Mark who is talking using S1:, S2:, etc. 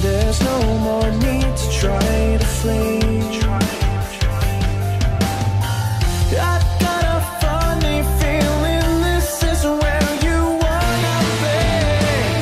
S1: There's no more need to try to flee.